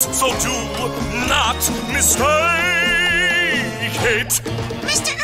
so do not mistake it. Mr.